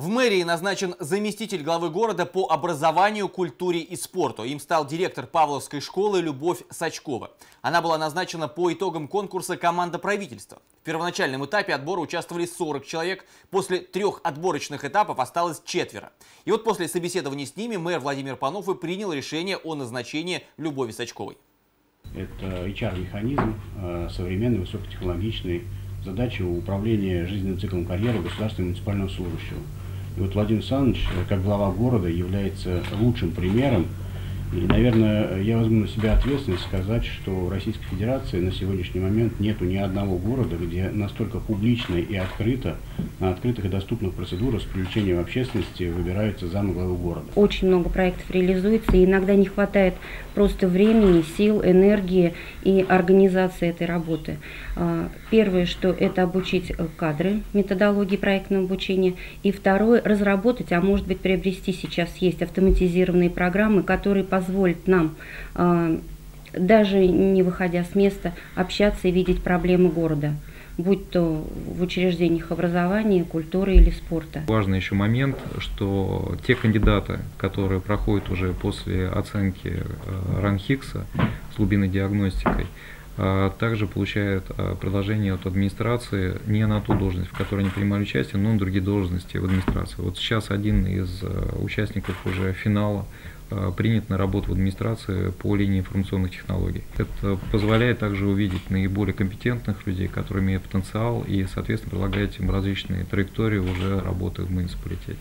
В мэрии назначен заместитель главы города по образованию, культуре и спорту. Им стал директор Павловской школы Любовь Сачкова. Она была назначена по итогам конкурса «Команда правительства». В первоначальном этапе отбора участвовали 40 человек. После трех отборочных этапов осталось четверо. И вот после собеседования с ними мэр Владимир Панов и принял решение о назначении Любови Сачковой. Это HR-механизм, э, современный, высокотехнологичный, задача управления жизненным циклом карьеры государственного муниципального служащего. И вот Владимир Александрович, э, как глава города, является лучшим примером и, наверное, я возьму на себя ответственность сказать, что в Российской Федерации на сегодняшний момент нету ни одного города, где настолько публично и открыто, на открытых и доступных процедурах с привлечением общественности выбираются замы главы города. Очень много проектов реализуется, и иногда не хватает просто времени, сил, энергии и организации этой работы. А, первое, что это обучить кадры методологии проектного обучения, и второе, разработать, а может быть приобрести сейчас есть автоматизированные программы, которые позволяют позволит нам, а, даже не выходя с места, общаться и видеть проблемы города будь то в учреждениях образования, культуры или спорта. Важный еще момент, что те кандидаты, которые проходят уже после оценки э, РАНХИКСа с глубинной диагностикой, э, также получают э, предложение от администрации не на ту должность, в которой они принимали участие, но на другие должности в администрации. Вот сейчас один из участников уже финала Э, принят на работу в администрации по линии информационных технологий. Это позволяет также увидеть наиболее компетентных людей, которые имеют потенциал и, соответственно, предлагать им различные траектории уже работы в муниципалитете.